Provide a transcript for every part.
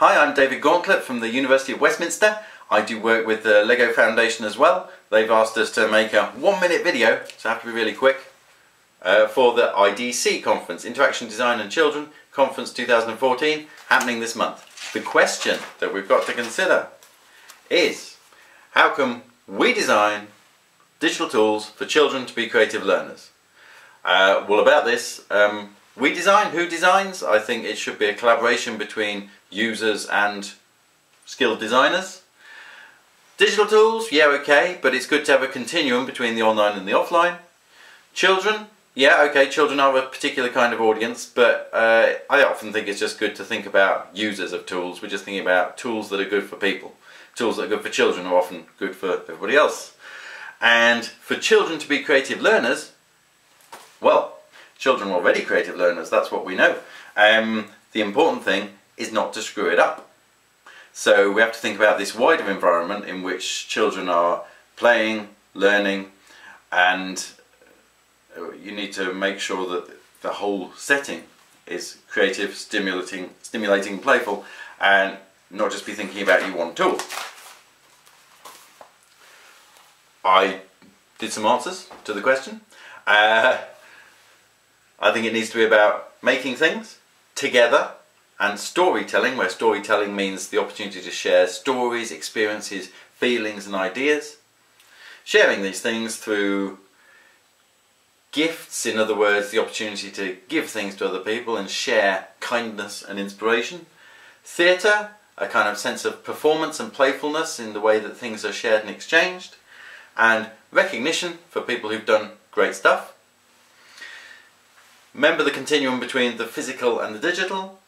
Hi, I'm David Gauntlett from the University of Westminster. I do work with the LEGO Foundation as well. They've asked us to make a one minute video, so I have to be really quick, uh, for the IDC conference, Interaction Design and Children Conference 2014, happening this month. The question that we've got to consider is, how can we design digital tools for children to be creative learners? Uh, well about this, um, we design, who designs? I think it should be a collaboration between users and skilled designers. Digital tools, yeah okay, but it's good to have a continuum between the online and the offline. Children, yeah okay, children are a particular kind of audience, but uh, I often think it's just good to think about users of tools. We're just thinking about tools that are good for people. Tools that are good for children are often good for everybody else. And for children to be creative learners, well, Children are already creative learners, that's what we know. Um, the important thing is not to screw it up. So we have to think about this wider environment in which children are playing, learning, and uh, you need to make sure that the whole setting is creative, stimulating, stimulating, playful, and not just be thinking about you one tool. I did some answers to the question. Uh, I think it needs to be about making things together and storytelling, where storytelling means the opportunity to share stories, experiences, feelings and ideas. Sharing these things through gifts, in other words, the opportunity to give things to other people and share kindness and inspiration. Theatre, a kind of sense of performance and playfulness in the way that things are shared and exchanged. And recognition for people who've done great stuff. Remember the continuum between the physical and the digital.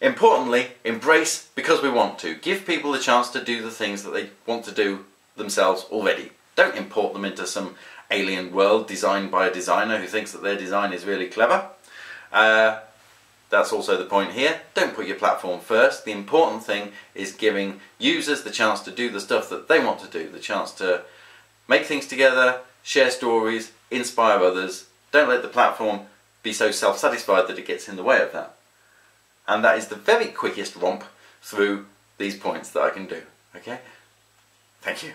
Importantly, embrace because we want to. Give people the chance to do the things that they want to do themselves already. Don't import them into some alien world designed by a designer who thinks that their design is really clever. Uh, that's also the point here. Don't put your platform first. The important thing is giving users the chance to do the stuff that they want to do, the chance to make things together, share stories, inspire others. Don't let the platform be so self-satisfied that it gets in the way of that. And that is the very quickest romp through these points that I can do. Okay? Thank you.